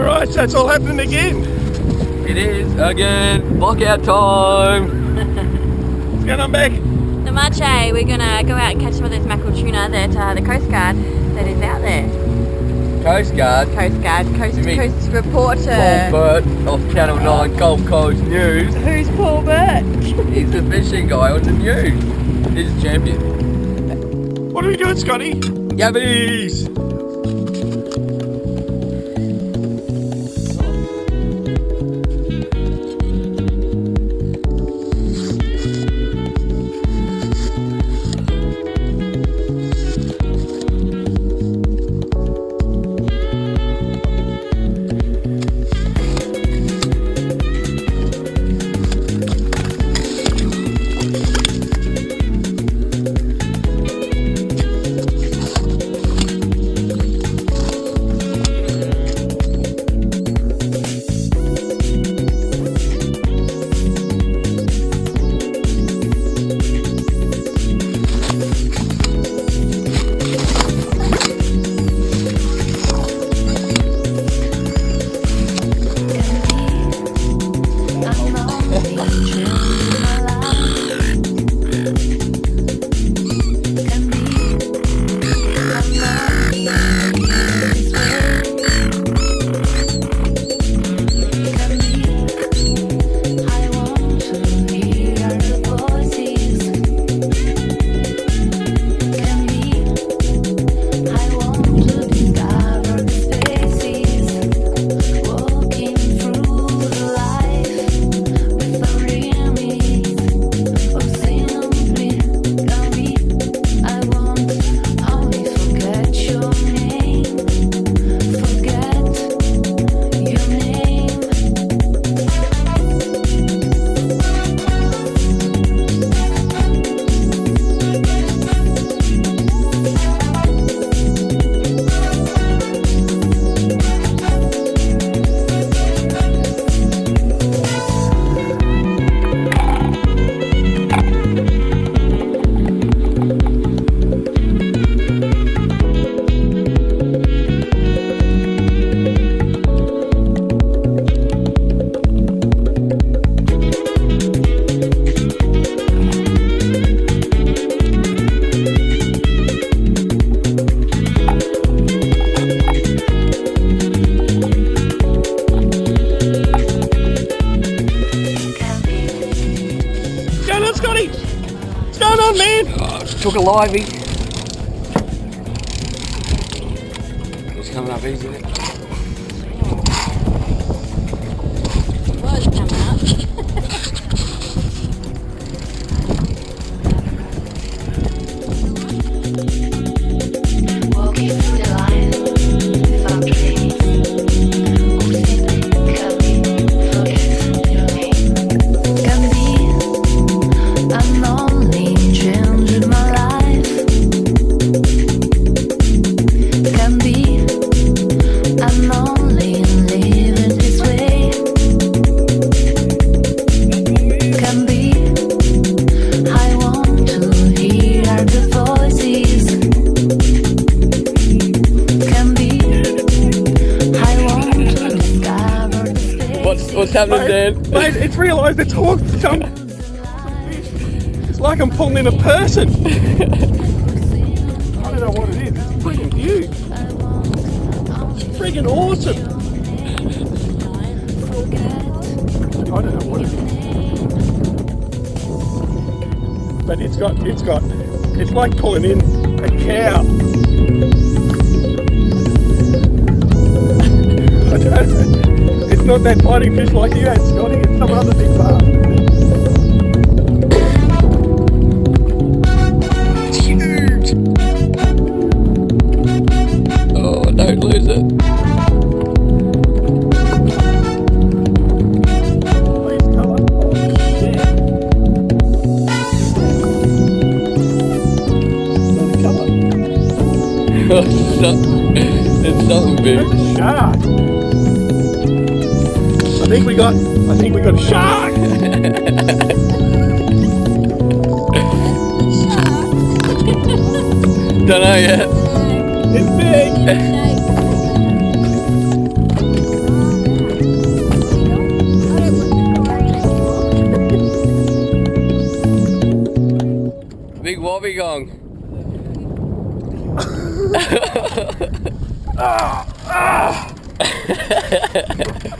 All right, so it's all happening again. It is again lockout time. What's going on, Beck? The Marche, we're gonna go out and catch some of this mackerel tuna that uh, the Coast Guard that is out there. Coast Guard. Coast Guard, Coast You to Coast reporter. Paul Burt of Channel 9 Gold Coast News. Who's Paul Burt? He's the fishing guy on the news. He's a champion. What are we doing, Scotty? Yabbies! Took a. It's coming up easy. Happening? Mate, it's realised it's hooked. It's like I'm pulling in a person. I don't know what it is. It's freaking huge. It's freaking awesome. I don't know what it is. But it's got, it's got, it's like pulling in a cow. I don't know. Not that fighting fish like you had, Scotty. It's some other big bar. think we got, I think we got a shark. Don't know yet. It's big. Big Wobbegong. ah, ah.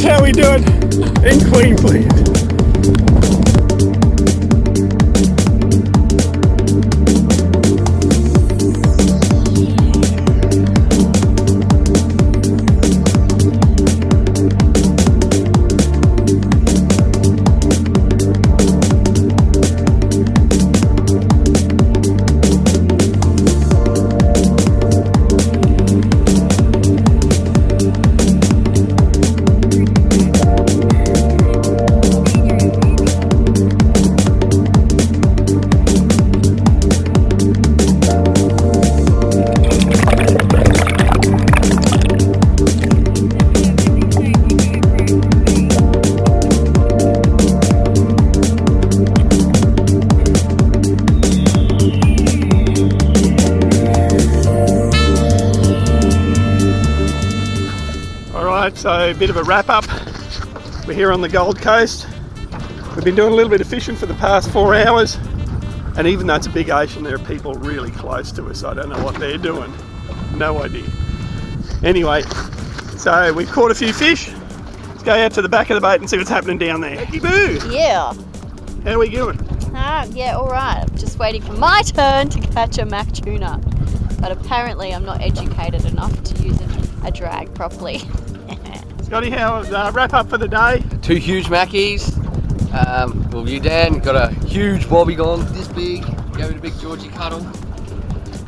that's how we do it in Queensland. So a bit of a wrap up. We're here on the Gold Coast. We've been doing a little bit of fishing for the past four hours, and even though it's a big ocean, there are people really close to us. I don't know what they're doing. No idea. Anyway, so we've caught a few fish. Let's go out to the back of the boat and see what's happening down there. Becky Boo, Yeah. how are we doing? Ah, yeah, all right. I'm just waiting for my turn to catch a mac tuna. But apparently, I'm not educated enough to use a, a drag properly. Scotty, how uh, wrap up for the day? Two huge Mackies. Um, well, you, Dan, got a huge wobbegong, this big. Gave it a big Georgie cuddle.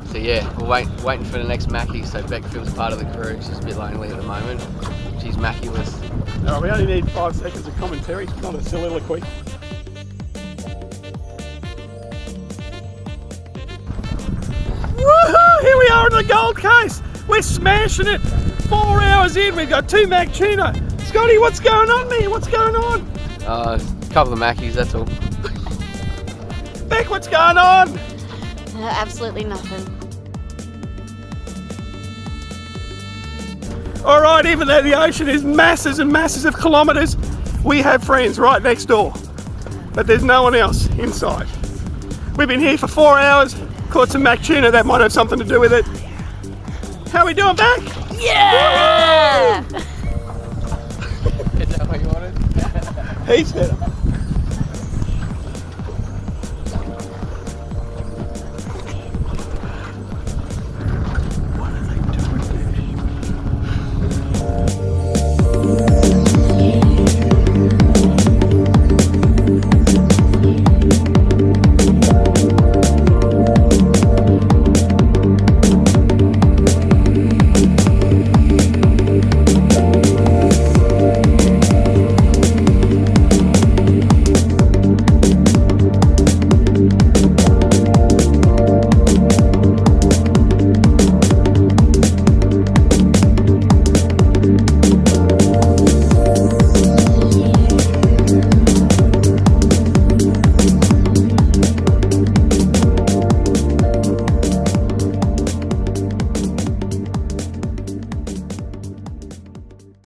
So yeah, we're wait, waiting for the next Mackie. So Beck feels part of the crew. She's a bit lonely at the moment. She's Mackie-less. Right, we only need five seconds of commentary, not a soliloquy. Woohoo! Here we are on the Gold Coast. We're smashing it. Four hours in, we've got two Mac tuna. Scotty, what's going on there? What's going on? Uh, a couple of Mackies, that's all. Beck, what's going on? Uh, absolutely nothing. All right, even though the ocean is masses and masses of kilometres, we have friends right next door. But there's no one else inside. We've been here for four hours, caught some mac tuna, that might have something to do with it. How are we doing back? Yeah! Is that what you wanted? Heaps better.